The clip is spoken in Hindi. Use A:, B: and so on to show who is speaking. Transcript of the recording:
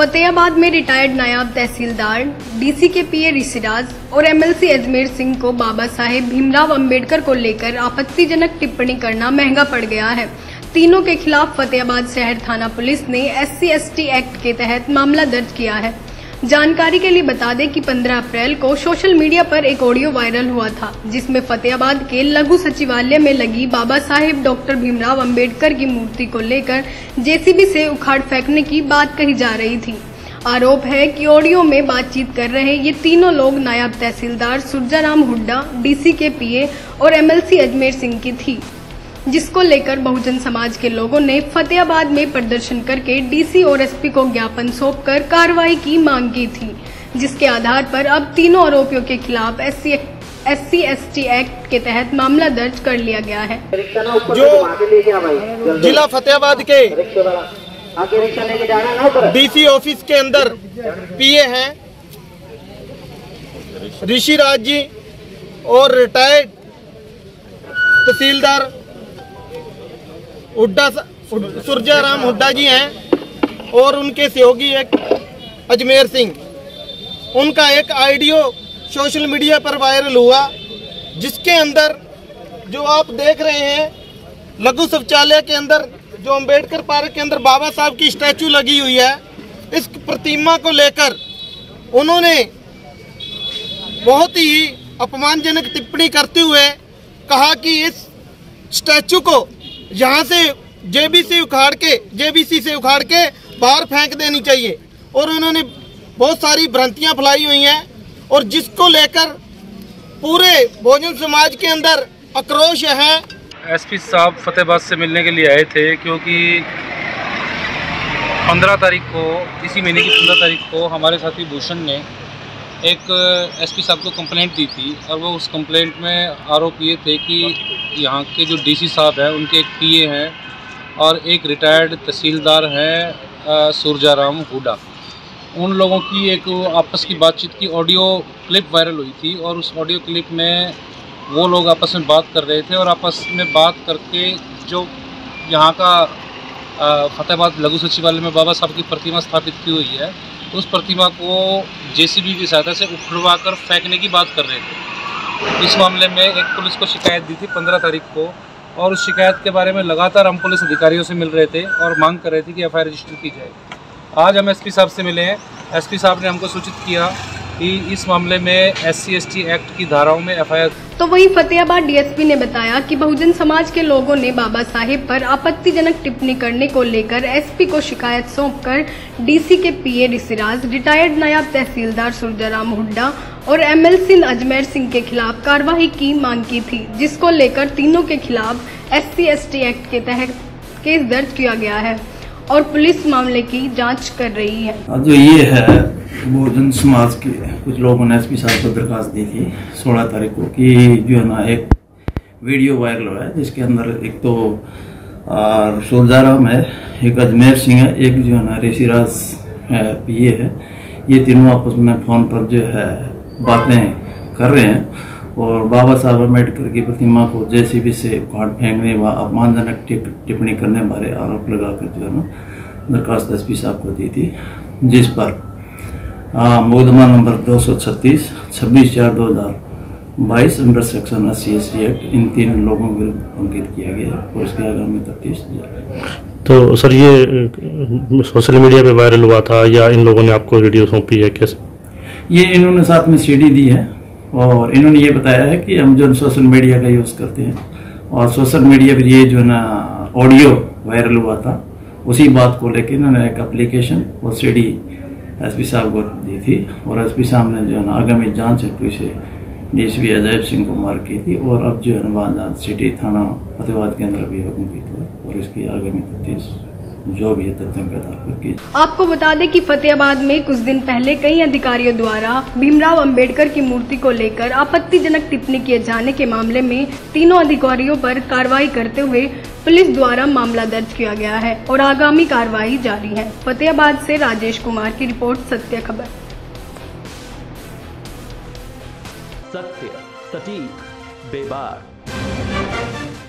A: फतेहाबाद में रिटायर्ड नायब तहसीलदार, डीसी के पीए ऋषिराज और एमएलसी अजमेर सिंह को बाबा साहेब भीमराव अंबेडकर को लेकर आपत्तिजनक टिप्पणी करना महँगा पड़ गया है। तीनों के खिलाफ फतेहाबाद शहर थाना पुलिस ने एस सी एक्ट के तहत मामला दर्ज किया है। जानकारी के लिए बता दें कि 15 अप्रैल को सोशल मीडिया पर एक ऑडियो वायरल हुआ था, जिसमें फतेहाबाद के लघु सचिवालय में लगी बाबा साहेब डॉक्टर भीमराव अंबेडकर की मूर्ति को लेकर जेसीबी से उखाड़ फेंकने की बात कही जा रही थी। आरोप है कि ऑडियो में बातचीत कर रहे ये तीनों लोग नायब तहसीलदार सुरजाराम हुड्डा, डीसी के पीए और एमएलसी अजमेर सिंह की थी। जिसको लेकर बहुजन समाज के लोगों ने फतेहाबाद में प्रदर्शन करके डीसी और एसपी को ज्ञापन सौंपकर कार्रवाई की मांग की थी, जिसके आधार पर अब तीनों आरोपियों के खिलाफ S C S T act के तहत मामला दर्ज कर लिया गया है।
B: जो जिला फतेहाबाद के डीसी ऑफ़िस के अंदर पीए हैं ऋषि राज जी और रिटायर्ड तहसीलदार हुड्डा सुरजाराम हुड्डा जी हैं और उनके सहयोगी एक अजमेर सिंह। उनका एक आइडियो सोशल मीडिया पर वायरल हुआ, जिसके अंदर जो आप देख रहे हैं, लघु शौचालय के अंदर, जो अंबेडकर पार्क के अंदर बाबा साहब की स्टैचू लगी हुई है, इस प्रतिमा को लेकर उन्होंने बहुत ही अपमानजनक टिप्पणी करते हुए कहा कि इस स्टैचू को यहाँ से जेबीसी उखाड़ के, जेबीसी से उखाड़ के बाहर फेंक देनी चाहिए। और उन्होंने बहुत सारी भ्रांतियाँ फैलाई हुई हैं। और जिसको लेकर पूरे भोजन समाज के अंदर आक्रोश है।
C: एसपी साहब फतेहबाद से मिलने के लिए आए थे क्योंकि पंद्रह तारीख को, इसी महीने की पंद्रह तारीख को हमारे साथी भूषण ने एक एसपी साहब को कंप्लेंट दी थी। और वो उस कंप्लेंट में आरोप ये थे कि यहाँ के जो डीसी साहब हैं, उनके एक पीए हैं और एक रिटायर्ड तहसीलदार हैं सुरजाराम हुडा। उन लोगों की एक आपस की बातचीत की ऑडियो क्लिप वायरल हुई थी और उस ऑडियो क्लिप में वो लोग आपस में बात कर रहे थे और आपस में बात करके जो यहाँ का फतेहाबाद लघु सचिवालय में बाबा साहब की प्रतिमा स्थापित की हुई है, उस प्रतिमा को जेसीबी की सहायता से उखड़वा कर फेंकने की बात कर रहे थे। इस मामले में एक पुलिस को शिकायत दी थी पंद्रह तारीख को और उस शिकायत के बारे में लगातार हम पुलिस अधिकारियों से मिल रहे थे और मांग कर रहे थे कि एफ़ रजिस्टर की जाए। आज हम एसपी साहब से मिले हैं। एसपी साहब ने हमको सूचित किया कि इस मामले में एस सी एक्ट की धाराओं में एफआईआर
A: तो वही फतेहाबाद डीएसपी ने बताया कि बहुजन समाज के लोगों ने बाबा साहेब पर आपत्तिजनक टिप्पणी करने को लेकर एसपी को शिकायत सौंपकर डीसी के पीए ऋषिराज रिटायर्ड नायब तहसीलदार सुरजाराम हुड्डा और एमएलसी अजमेर सिंह के खिलाफ कार्रवाई की मांग की थी जिसको लेकर तीनों के खिलाफ एस सी एक्ट के तहत केस दर्ज किया गया है और पुलिस मामले की जाँच कर रही है।
D: हाँ, जो ये है बहुजन समाज के कुछ लोगों ने एसपी साहब को दरखास्त दी थी सोलह तारीख को कि जो है ना एक वीडियो वायरल हुआ है जिसके अंदर एक तो सुरजाराम है एक अजमेर सिंह है एक जो है ना ऋषिराज है। ये तीनों आपस में फ़ोन पर जो है बातें कर रहे हैं और बाबा साहब अंबेडकर की प्रतिमा को जेसीबी से उखाड़ फेंकने व अपमानजनक टिप्पणी करने बारे आरोप लगाकर जो है ना, दरखास्त एस साहब को दी थी, जिस पर मुकदमा नंबर दो सौ छत्तीस, छब्बीस चार दो हज़ार बाईस, अंडर सेक्शन अस्सी एस एक्ट, इन तीन लोगों के विरुद्ध अंकित किया गया और इसके आगामी तफ्तीश
E: तो सर ये, सोशल मीडिया पे वायरल हुआ था या इन लोगों ने आपको वीडियो सौंपी है, कैसे?
D: ये इन्होंने साथ में सीडी दी है और इन्होंने ये बताया है कि हम जो सोशल मीडिया का यूज़ करते हैं और सोशल मीडिया पर ये जो है ना ऑडियो वायरल हुआ था, उसी बात को लेकर इन्होंने एक अप्लीकेशन और सी डी एस पी साहब को दी थी और एस पी साहब ने जो है ना आगामी जाँच हेतु एस पी अजैब सिंह को मार की थी और अब जो है ना सिटी थाना फतेहबाद के अंदर हुक्म की थी और इसकी आगामी तफ्तीश जो भी तथ्यों के आधार पर की
A: आपको बता दें कि फतेहाबाद में कुछ दिन पहले कई अधिकारियों द्वारा भीमराव अंबेडकर की मूर्ति को लेकर आपत्तिजनक टिप्पणी किए जाने के मामले में तीनों अधिकारियों पर कार्रवाई करते हुए पुलिस द्वारा मामला दर्ज किया गया है और आगामी कार्रवाई जारी है। फतेहाबाद से राजेश कुमार की रिपोर्ट सत्य खबर।
F: सत्य सटीक बेबाक।